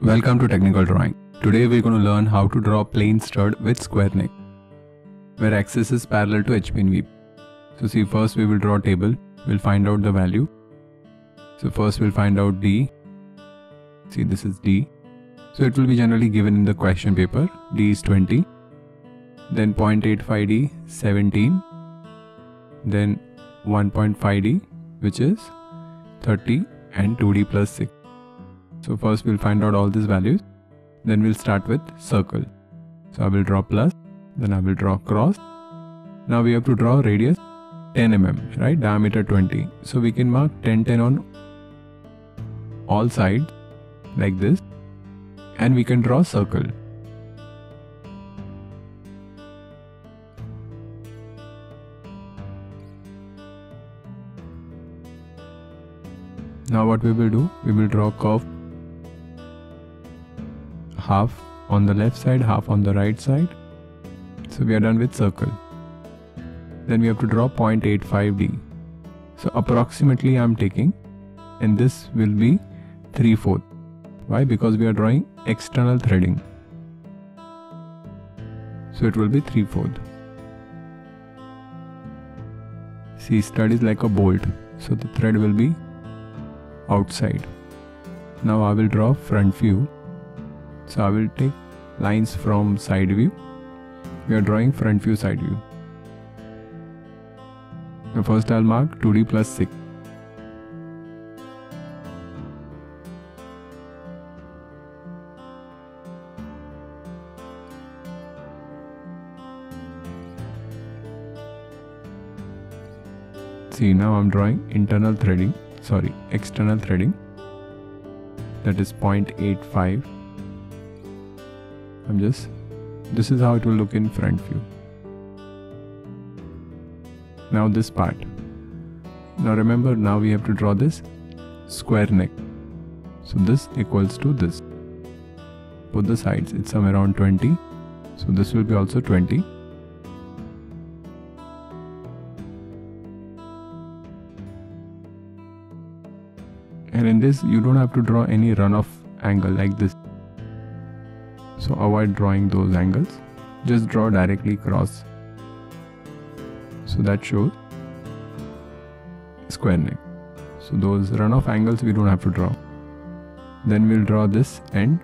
Welcome to Technical Drawing. Today we're going to learn how to draw plain stud with square neck, where axis is parallel to HP and VP. So see first we will draw table, we'll find out the value. So first we'll find out D. See this is D. So it will be generally given in the question paper. D is 20. Then 0.85D 17. Then 1.5D which is 30 and 2D plus 6. So first we'll find out all these values. Then we'll start with circle. So I will draw plus, then I will draw cross. Now we have to draw radius 10 mm, right? Diameter 20. So we can mark 10 10 on all sides like this and we can draw circle. Now what we will do, we will draw curve half on the left side, half on the right side. So we are done with circle. Then we have to draw 0.85D. So approximately I'm taking and this will be 3 4 Why? Because we are drawing external threading. So it will be 3 4 See stud is like a bolt. So the thread will be outside. Now I will draw front view. So I will take lines from side view. We are drawing front view side view. Now first I'll mark 2D plus 6. See now I'm drawing internal threading, sorry, external threading that is 0.85. I'm just, this is how it will look in front view. Now this part. Now remember now we have to draw this square neck. So this equals to this. Both the sides it's somewhere around 20. So this will be also 20. In this you don't have to draw any run-off angle like this. So avoid drawing those angles. Just draw directly cross so that shows square neck. So those run-off angles we don't have to draw. Then we'll draw this end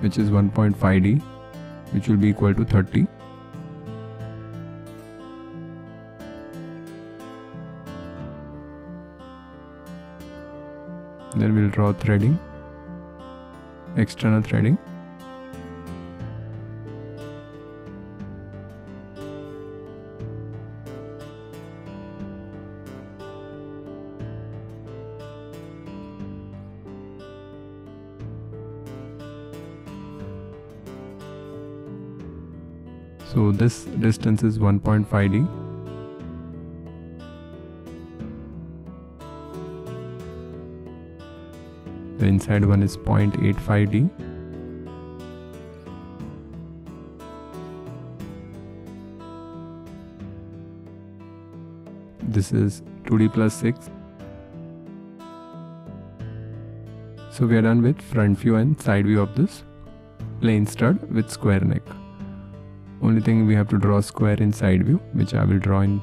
which is 1.5d which will be equal to 30 then we'll draw threading external threading. So this distance is 1.5d the inside one is 0.85d this is 2d plus 6 so we are done with front view and side view of this plain stud with square neck. Only thing we have to draw square in side view which I will draw in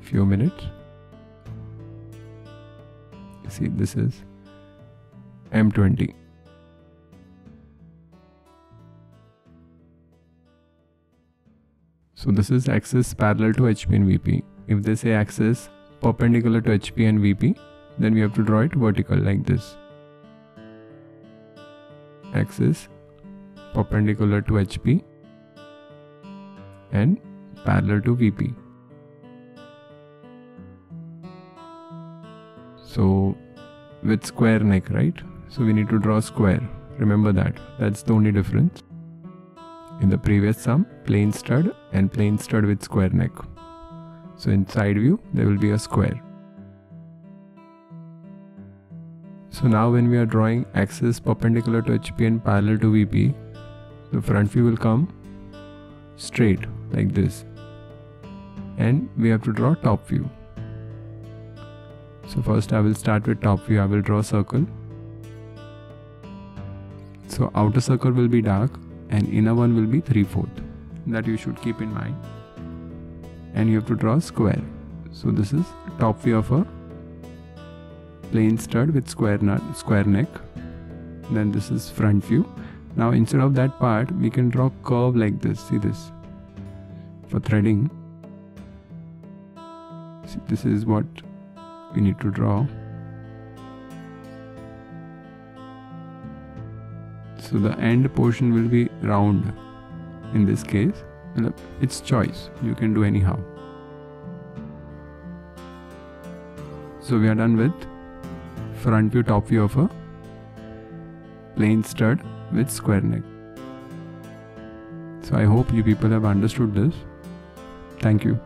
few minutes. You see this is M20. So this is axis parallel to HP and VP. If they say axis perpendicular to HP and VP, then we have to draw it vertical like this. Axis perpendicular to HP and parallel to VP. So with square neck, right? So we need to draw square. Remember that. That's the only difference. In the previous sum, plain stud and plain stud with square neck. So in side view, there will be a square. So now when we are drawing axis perpendicular to HP and parallel to VP, the front view will come straight like this. and we have to draw top view so first I will start with top view I will draw a circle so outer circle will be dark and inner one will be 3 4 that you should keep in mind. And you have to draw square. So this is top view of a plain stud with square nut square neck. Then this is front view. Now instead of that part we can draw curve like this. See this? For threading. See, this is what we need to draw so the end portion will be round in this case. It's choice. You can do anyhow. So we are done with front view top view of a plain stud with square neck. So i hope you people have understood this. Thank you